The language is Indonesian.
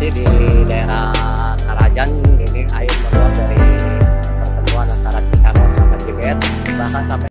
lokasi di daerah Karajan ini air meluap dari pertemuan antara Cikarang sampai Cibet bahkan sampai